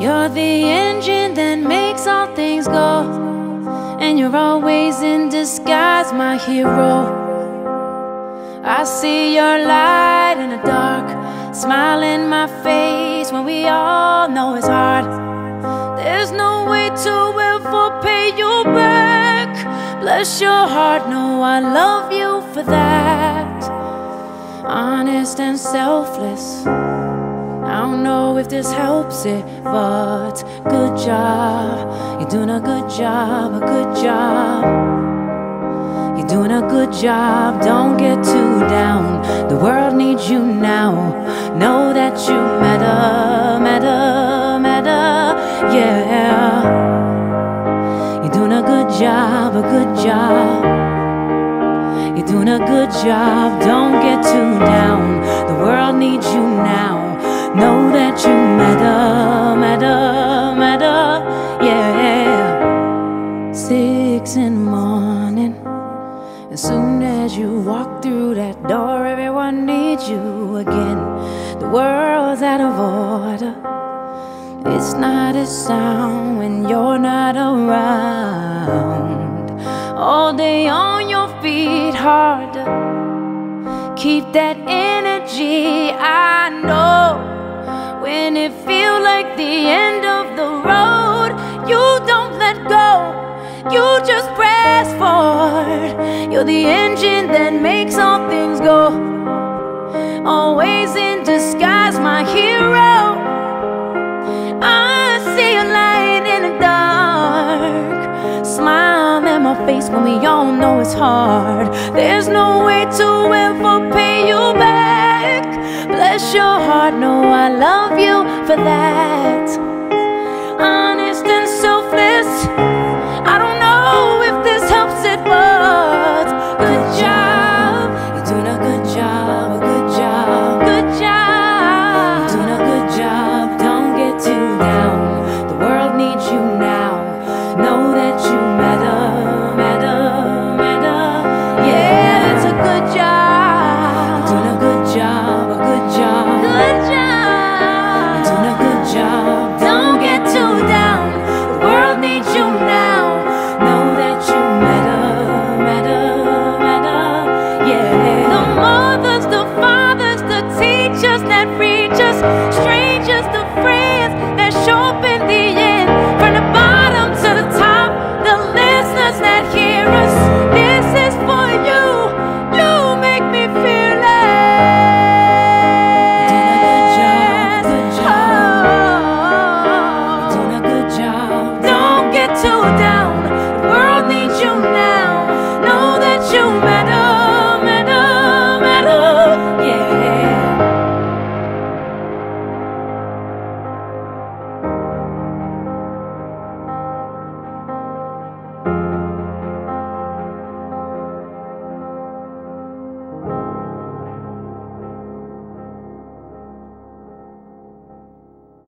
You're the engine that makes all things go. And you're always in disguise, my hero. I see your light in the dark, smile in my face when we all know it's hard. There's no way to ever pay you back. Bless your heart, no, I love you for that. Honest and selfless. I don't know if this helps it, but good job. You're doing a good job, a good job. You're doing a good job, don't get too down. The world needs you now. Know that you matter, matter, matter, yeah. You're doing a good job, a good job. You're doing a good job, don't get too down. The world needs you now. Know that you matter, matter, matter, yeah. Six in the morning. As soon as you walk through that door, everyone needs you again. The world's out of order. It's not a sound when you're not around. All day on your feet, harder. Keep that energy, I know. When it feels like the end of the road, you don't let go. You just press forward. You're the engine that makes all things go. Always in disguise, my hero. I see a light in the dark. Smile my face when we all know it's hard. There's no way to ever pay you back. Bless your heart, no, I love you for that.